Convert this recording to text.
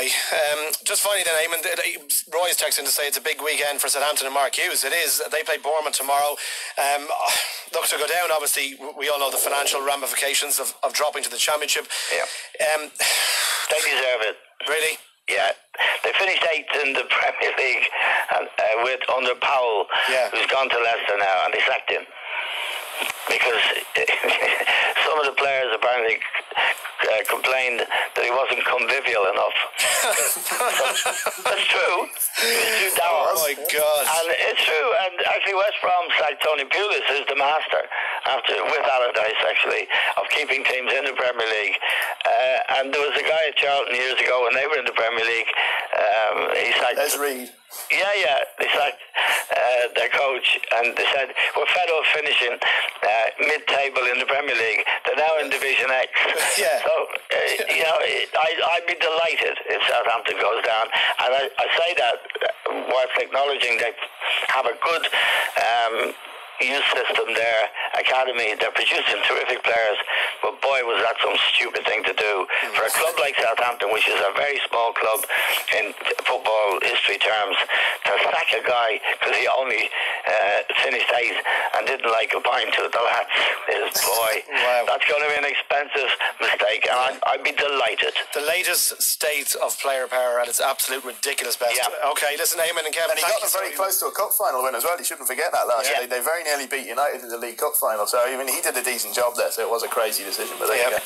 Okay. Um, just finally, then, Eamon, Roy's texting to say it's a big weekend for Southampton and Mark Hughes. It is. They play Bournemouth tomorrow. Um, look, to go down, obviously, we all know the financial ramifications of, of dropping to the Championship. Yeah. Um, they deserve it. Really? Yeah, they finished eighth in the Premier League and, uh, with under Puel, yeah. who's gone to Leicester now, and they sacked him because some of the players apparently uh, complained that he wasn't convivial enough. That's true. He too dour. Oh my God. And it's true. And actually, West Brom sacked Tony Pulis, who's the master, after with Allardyce actually, of keeping teams in the Premier League. Uh, and there was a guy at Charlton years ago when they were in the Premier League. Um, he sacked. Reed. Yeah, coach, and they said we're fed up finishing uh, mid-table in the Premier League. They're now in Division X. Yeah. So uh, you know, I, I'd be delighted if Southampton goes down, and I, I say that uh, whilst acknowledging they have a good. Um, youth system there, academy, they're producing terrific players, but boy was that some stupid thing to do. For a club like Southampton, which is a very small club in football history terms, to sack a guy because he only uh, finished eighth and didn't like a pint to the lads is boy. Wow. That's going to be an expensive mistake, and I'd, I'd be delighted. The latest state of player power at its absolute ridiculous best. Yeah. Okay, listen, Eamon and Kevin. And he thank got them very so close to a cup final win as well. You shouldn't forget that last Yeah. year. They, they very nearly beat United in the League Cup final. So, I mean, he did a decent job there. So it was a crazy decision. But there Yeah. you go.